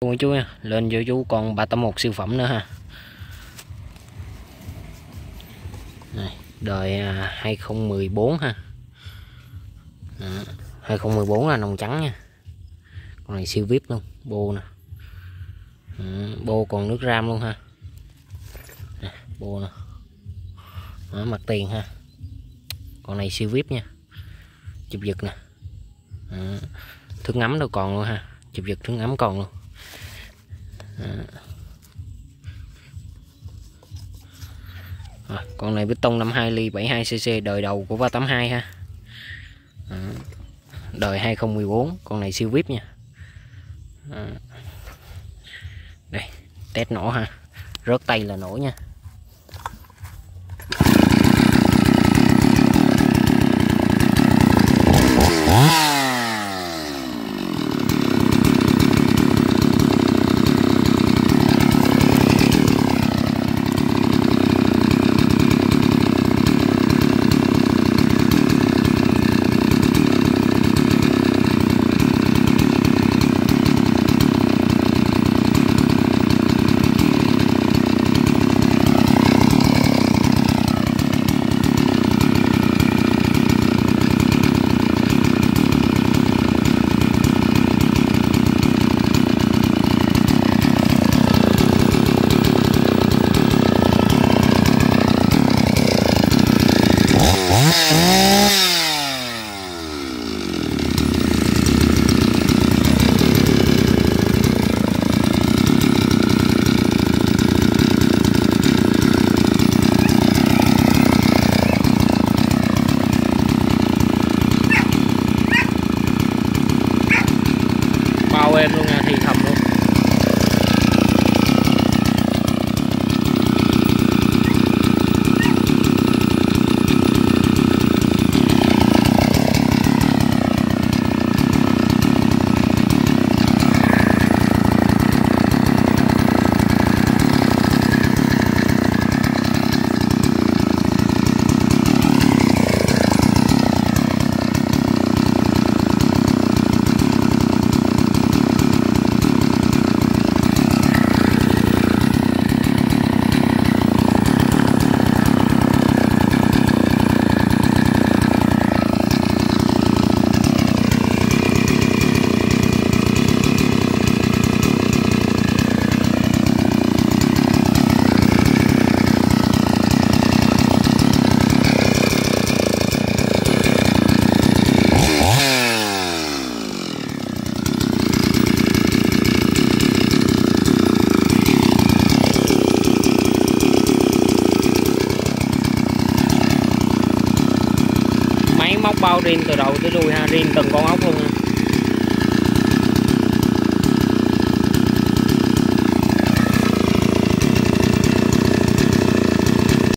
Cô chú nha, lên cho chú còn 381 siêu phẩm nữa ha. Này, đời à, 2014 ha. Đó, 2014 là nồng trắng nha. Con này siêu vip luôn, bô nè. Bô còn nước ram luôn ha. Nè, bô nè. Đó, mặt tiền ha. Con này siêu vip nha. Chụp giật nè. Đó, thước ngắm đâu còn luôn ha. Chụp giật thước ngắm còn luôn. À. à, con này bít tông 52 ly 72cc đời đầu của 382 ha. À, đời 2014 con này siêu vip nha. À, đây test nổ ha. Rớt tay là nổ nha. Móc bao rin từ đầu tới đuôi ha rin từng con ốc luôn ha.